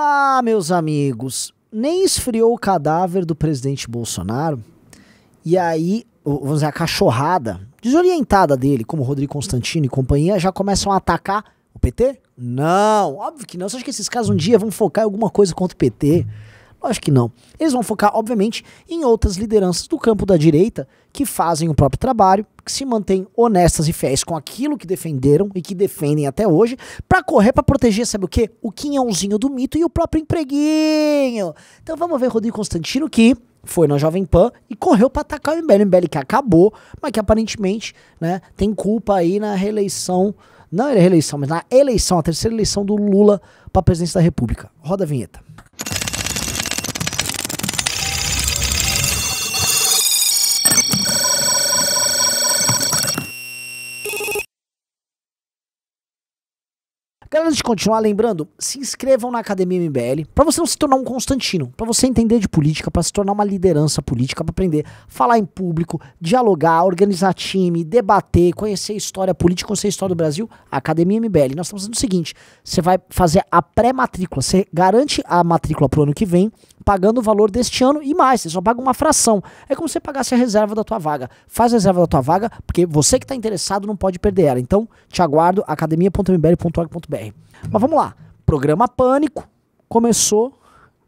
Ah, meus amigos, nem esfriou o cadáver do presidente Bolsonaro. E aí, vamos dizer, a cachorrada desorientada dele, como Rodrigo Constantino e companhia, já começam a atacar o PT? Não, óbvio que não. Você acha que esses caras um dia vão focar em alguma coisa contra o PT? Lógico que não. Eles vão focar, obviamente, em outras lideranças do campo da direita que fazem o próprio trabalho, que se mantêm honestas e fiéis com aquilo que defenderam e que defendem até hoje, para correr para proteger, sabe o quê? O quinhãozinho do mito e o próprio empreguinho. Então vamos ver Rodrigo Constantino que foi na Jovem Pan e correu para atacar o MBL, o MBL que acabou, mas que aparentemente, né, tem culpa aí na reeleição, não é reeleição, mas na eleição, a terceira eleição do Lula para presidência da República. Roda a vinheta. Galera, antes de continuar, lembrando, se inscrevam na Academia MBL para você não se tornar um Constantino, para você entender de política, para se tornar uma liderança política, para aprender a falar em público, dialogar, organizar time, debater, conhecer história política, conhecer história do Brasil. Academia MBL. Nós estamos fazendo o seguinte: você vai fazer a pré-matrícula, você garante a matrícula pro ano que vem, pagando o valor deste ano e mais, você só paga uma fração. É como se você pagasse a reserva da tua vaga. Faz a reserva da tua vaga, porque você que está interessado não pode perder ela. Então, te aguardo academia.mbl.org.br. Mas vamos lá. Programa Pânico começou.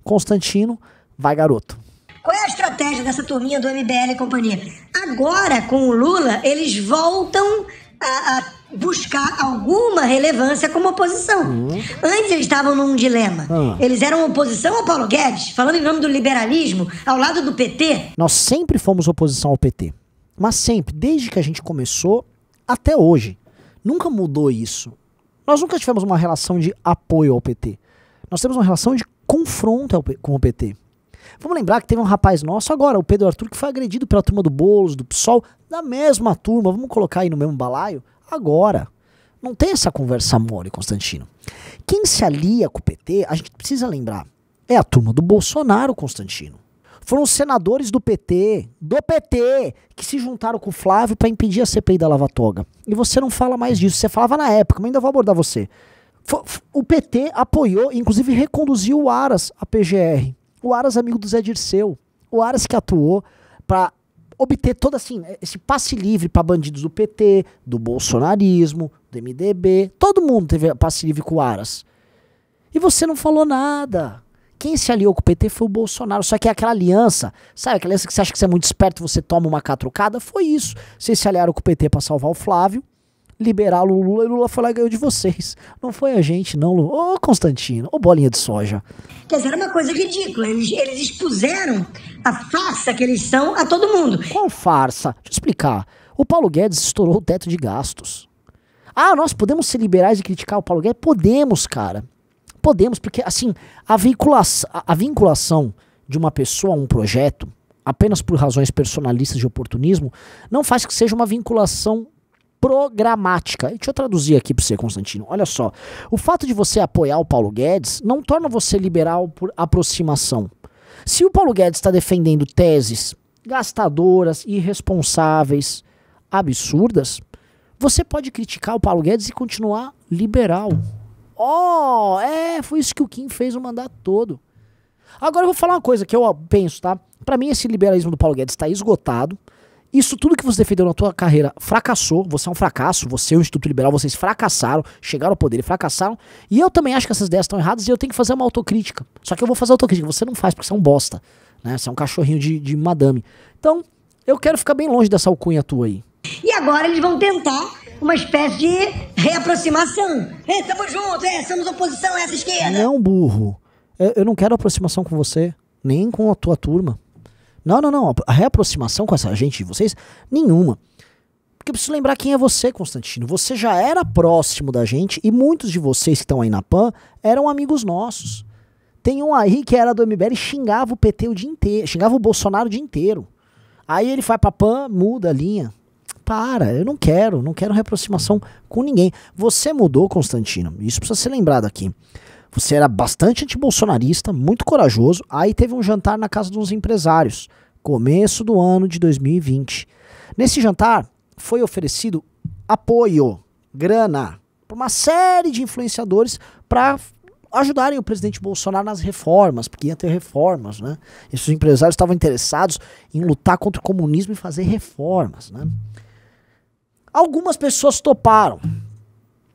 Constantino, vai garoto. Qual é a estratégia dessa turminha do MBL e companhia? Agora, com o Lula, eles voltam a, a buscar alguma relevância como oposição. Uhum. Antes eles estavam num dilema. Uhum. Eles eram oposição ao Paulo Guedes, falando em nome do liberalismo, ao lado do PT. Nós sempre fomos oposição ao PT. Mas sempre, desde que a gente começou até hoje. Nunca mudou isso. Nós nunca tivemos uma relação de apoio ao PT. Nós temos uma relação de confronto com o PT. Vamos lembrar que teve um rapaz nosso agora, o Pedro Arthur, que foi agredido pela turma do Boulos, do PSOL, da mesma turma, vamos colocar aí no mesmo balaio, agora. Não tem essa conversa mole, Constantino. Quem se alia com o PT, a gente precisa lembrar, é a turma do Bolsonaro, Constantino. Foram os senadores do PT, do PT, que se juntaram com o Flávio para impedir a CPI da Lava Toga. E você não fala mais disso. Você falava na época, mas ainda vou abordar você. O PT apoiou, inclusive reconduziu o Aras à PGR. O Aras, amigo do Zé Dirceu. O Aras que atuou para obter todo assim, esse passe livre para bandidos do PT, do bolsonarismo, do MDB. Todo mundo teve passe livre com o Aras. E você não falou nada. Quem se aliou com o PT foi o Bolsonaro. Só que é aquela aliança, sabe aquela aliança que você acha que você é muito esperto e você toma uma catrucada? Foi isso. Vocês se aliaram com o PT para salvar o Flávio, liberar o Lula e o Lula foi lá e ganhou de vocês. Não foi a gente, não, Lula. Ô, Constantino, ô bolinha de soja. Quer dizer, era uma coisa ridícula. Eles, eles expuseram a farsa que eles são a todo mundo. Qual farsa? Deixa eu explicar. O Paulo Guedes estourou o teto de gastos. Ah, nós podemos ser liberais e criticar o Paulo Guedes? Podemos, cara. Podemos, porque assim, a, vinculação, a vinculação de uma pessoa a um projeto, apenas por razões personalistas de oportunismo, não faz que seja uma vinculação programática. Deixa eu traduzir aqui para você, Constantino. Olha só. O fato de você apoiar o Paulo Guedes não torna você liberal por aproximação. Se o Paulo Guedes está defendendo teses gastadoras, irresponsáveis, absurdas, você pode criticar o Paulo Guedes e continuar liberal. Ó, oh, é, foi isso que o Kim fez o mandato todo. Agora eu vou falar uma coisa que eu penso, tá? Para mim esse liberalismo do Paulo Guedes está esgotado. Isso tudo que você defendeu na tua carreira fracassou, você é um fracasso, você e o Instituto Liberal, vocês fracassaram, chegaram ao poder e fracassaram. E eu também acho que essas ideias estão erradas e eu tenho que fazer uma autocrítica. Só que eu vou fazer autocrítica, você não faz porque você é um bosta, né? Você é um cachorrinho de, de madame. Então, eu quero ficar bem longe dessa alcunha tua aí. E agora eles vão tentar uma espécie de reaproximação. É, tamo junto, é, somos oposição a essa esquerda. Não, burro. Eu, eu não quero aproximação com você, nem com a tua turma. Não, não, não. A reaproximação com essa gente de vocês, nenhuma. Porque eu preciso lembrar quem é você, Constantino. Você já era próximo da gente e muitos de vocês que estão aí na PAN eram amigos nossos. Tem um aí que era do MBL e xingava o PT o dia inteiro, xingava o Bolsonaro o dia inteiro. Aí ele vai pra PAN, muda a linha. Para, eu não quero, não quero reaproximação com ninguém. Você mudou, Constantino, isso precisa ser lembrado aqui. Você era bastante antibolsonarista, muito corajoso. Aí teve um jantar na casa de uns empresários, começo do ano de 2020. Nesse jantar foi oferecido apoio, grana, para uma série de influenciadores para ajudarem o presidente Bolsonaro nas reformas, porque ia ter reformas, né? Esses empresários estavam interessados em lutar contra o comunismo e fazer reformas, né? Algumas pessoas toparam.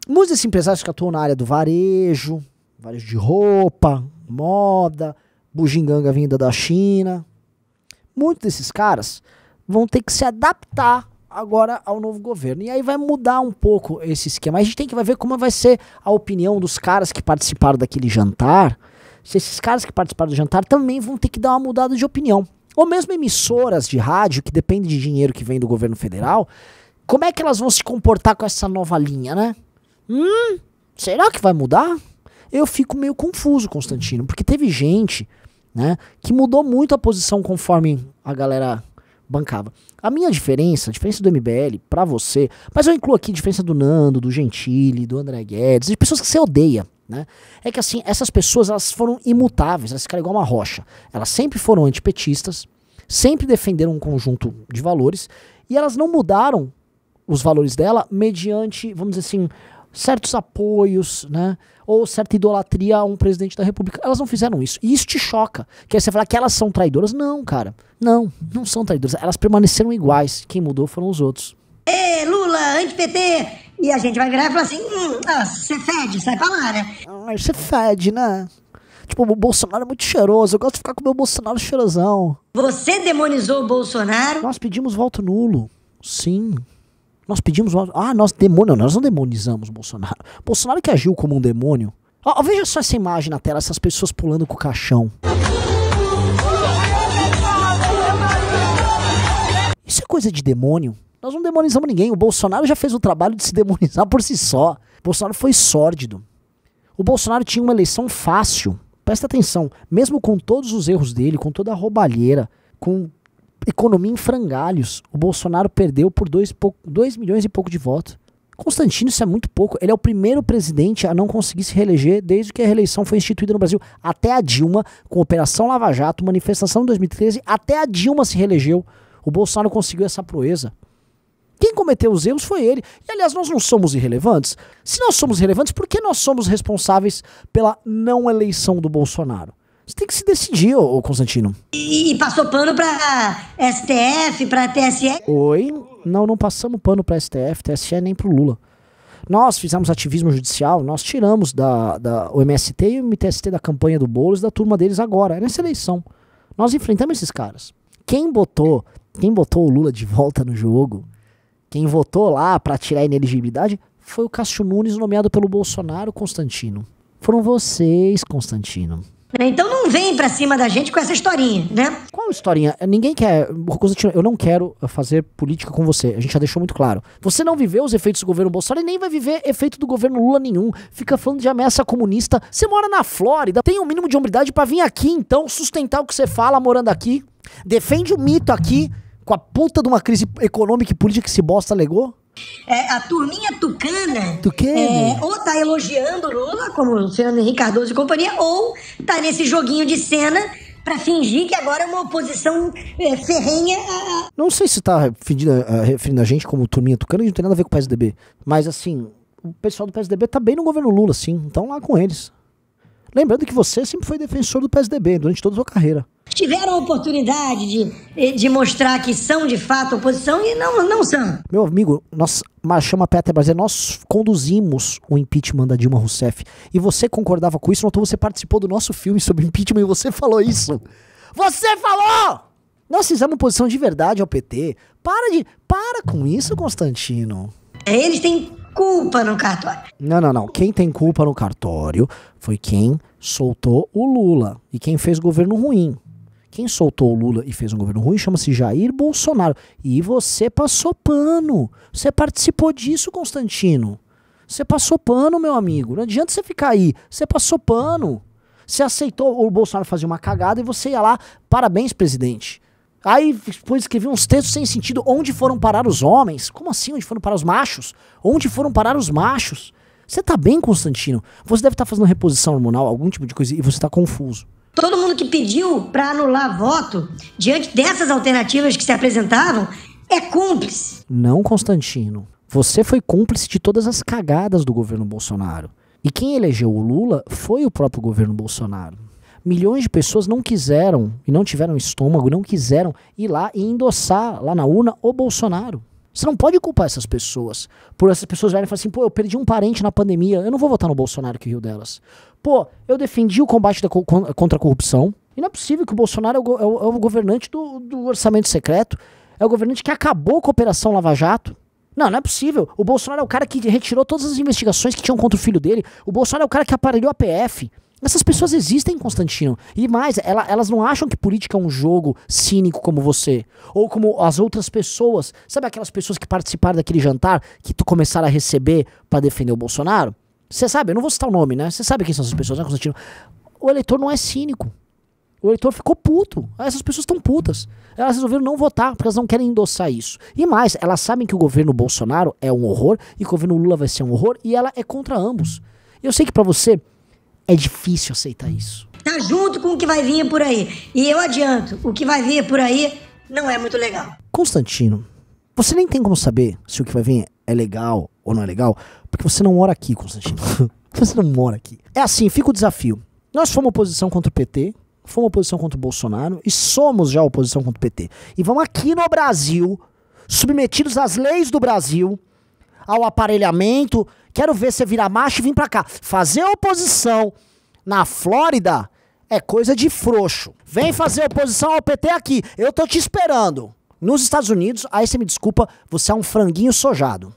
Muitos desses empresários que atuam na área do varejo, varejo de roupa, moda, bugiganga vinda da China. Muitos desses caras vão ter que se adaptar agora ao novo governo. E aí vai mudar um pouco esse esquema. A gente tem que ver como vai ser a opinião dos caras que participaram daquele jantar. Se esses caras que participaram do jantar também vão ter que dar uma mudada de opinião. Ou mesmo emissoras de rádio que dependem de dinheiro que vem do governo federal. Como é que elas vão se comportar com essa nova linha, né? Hum, será que vai mudar? Eu fico meio confuso, Constantino, porque teve gente, né, que mudou muito a posição conforme a galera bancava. A minha diferença, a diferença do MBL para você, mas eu incluo aqui a diferença do Nando, do Gentili, do André Guedes, de pessoas que você odeia, né? É que assim, essas pessoas elas foram imutáveis, elas ficaram igual uma rocha. Elas sempre foram antipetistas, sempre defenderam um conjunto de valores e elas não mudaram os valores dela mediante, vamos dizer assim, certos apoios, né? Ou certa idolatria a um presidente da república. Elas não fizeram isso. E isso te choca. Quer você falar que elas são traidoras? Não, cara. Não, não são traidoras. Elas permaneceram iguais. Quem mudou foram os outros. Ê, Lula, anti-PT! E a gente vai virar e falar assim: hum, ah, você fede, sai pra lá, né? Ah, você fede, né? Tipo, o Bolsonaro é muito cheiroso. Eu gosto de ficar com o meu Bolsonaro cheirosão. Você demonizou o Bolsonaro? Nós pedimos voto nulo. Sim. Nós pedimos. Ah, nós demônio. Nós não demonizamos Bolsonaro. Bolsonaro que agiu como um demônio. Veja só essa imagem na tela, essas pessoas pulando com o caixão. Isso é coisa de demônio. Nós não demonizamos ninguém. O Bolsonaro já fez o trabalho de se demonizar por si só. O Bolsonaro foi sórdido. O Bolsonaro tinha uma eleição fácil. Presta atenção. Mesmo com todos os erros dele, com toda a roubalheira, com economia em frangalhos. O Bolsonaro perdeu por 2 milhões e pouco de votos. Constantino, isso é muito pouco. Ele é o primeiro presidente a não conseguir se reeleger desde que a reeleição foi instituída no Brasil. Até a Dilma, com Operação Lava Jato, manifestação em 2013, até a Dilma se reelegeu. O Bolsonaro conseguiu essa proeza. Quem cometeu os erros foi ele. E aliás, nós não somos irrelevantes. Se nós somos irrelevantes, por que nós somos responsáveis pela não eleição do Bolsonaro? Você tem que se decidir, ô, Constantino. E, passou pano pra STF, pra TSE? Oi? Não, não passamos pano pra STF, TSE nem pro Lula. Nós fizemos ativismo judicial, nós tiramos da, da, o MST e o MTST da campanha do Boulos da turma deles agora, é nessa eleição. Nós enfrentamos esses caras. Quem botou, quem botou o Lula de volta no jogo, quem votou lá para tirar a ineligibilidade, foi o Cássio Nunes nomeado pelo Bolsonaro, Constantino. Foram vocês, Constantino. Então não vem pra cima da gente com essa historinha, né? Qual historinha? Ninguém quer. Eu não quero fazer política com você. A gente já deixou muito claro. Você não viveu os efeitos do governo Bolsonaro e nem vai viver efeito do governo Lula nenhum. Fica falando de ameaça comunista. Você mora na Flórida. Tem um mínimo de hombridade para vir aqui, então, sustentar o que você fala morando aqui. Defende o mito aqui com a puta de uma crise econômica e política que se bosta alegou. É, a turminha tucana, tucana. É, ou tá elogiando Lula, como o Fernando Henrique Cardoso e companhia, ou tá nesse joguinho de cena para fingir que agora é uma oposição é, ferrenha. A... Não sei se tá referindo a, referindo a gente como turminha tucana, não tem nada a ver com o PSDB. Mas assim, o pessoal do PSDB tá bem no governo Lula, sim. Então lá com eles. Lembrando que você sempre foi defensor do PSDB durante toda a sua carreira tiveram a oportunidade de, de mostrar que são de fato oposição e não, não são. Meu amigo, nós marchamos a pé até Brasília, nós conduzimos o impeachment da Dilma Rousseff. E você concordava com isso, então você participou do nosso filme sobre impeachment e você falou isso. Você falou! Nós fizemos posição de verdade ao PT. Para de. Para com isso, Constantino. Eles têm culpa no cartório. Não, não, não. Quem tem culpa no cartório foi quem soltou o Lula e quem fez governo ruim. Quem soltou o Lula e fez um governo ruim chama-se Jair Bolsonaro. E você passou pano. Você participou disso, Constantino. Você passou pano, meu amigo. Não adianta você ficar aí. Você passou pano. Você aceitou o Bolsonaro fazer uma cagada e você ia lá. Parabéns, presidente. Aí depois escrevi uns textos sem sentido. Onde foram parar os homens? Como assim? Onde foram parar os machos? Onde foram parar os machos? Você tá bem, Constantino? Você deve estar tá fazendo reposição hormonal, algum tipo de coisa, e você tá confuso. Todo mundo que pediu para anular voto diante dessas alternativas que se apresentavam é cúmplice. Não, Constantino. Você foi cúmplice de todas as cagadas do governo Bolsonaro. E quem elegeu o Lula foi o próprio governo Bolsonaro. Milhões de pessoas não quiseram e não tiveram estômago, não quiseram ir lá e endossar lá na urna o Bolsonaro. Você não pode culpar essas pessoas. Por essas pessoas virarem e falar assim, pô, eu perdi um parente na pandemia, eu não vou votar no Bolsonaro que riu delas. Pô, eu defendi o combate da, contra a corrupção. E não é possível que o Bolsonaro é o, é o, é o governante do, do orçamento secreto, é o governante que acabou com a Operação Lava Jato. Não, não é possível. O Bolsonaro é o cara que retirou todas as investigações que tinham contra o filho dele. O Bolsonaro é o cara que aparelhou a PF. Essas pessoas existem, Constantino. E mais, ela, elas não acham que política é um jogo cínico como você. Ou como as outras pessoas. Sabe aquelas pessoas que participaram daquele jantar que tu começaram a receber para defender o Bolsonaro? Você sabe, eu não vou citar o nome, né? Você sabe quem são essas pessoas, né, Constantino? O eleitor não é cínico. O eleitor ficou puto. Essas pessoas estão putas. Elas resolveram não votar porque elas não querem endossar isso. E mais, elas sabem que o governo Bolsonaro é um horror e que o governo Lula vai ser um horror e ela é contra ambos. Eu sei que para você é difícil aceitar isso. Tá junto com o que vai vir por aí. E eu adianto, o que vai vir por aí não é muito legal. Constantino, você nem tem como saber se o que vai vir é legal ou não é legal, porque você não mora aqui, Constantino. você não mora aqui. É assim, fica o desafio. Nós fomos oposição contra o PT, fomos oposição contra o Bolsonaro e somos já oposição contra o PT. E vamos aqui no Brasil, submetidos às leis do Brasil, ao aparelhamento Quero ver você virar macho e vir pra cá. Fazer oposição na Flórida é coisa de frouxo. Vem fazer oposição ao PT aqui. Eu tô te esperando. Nos Estados Unidos, aí você me desculpa, você é um franguinho sojado.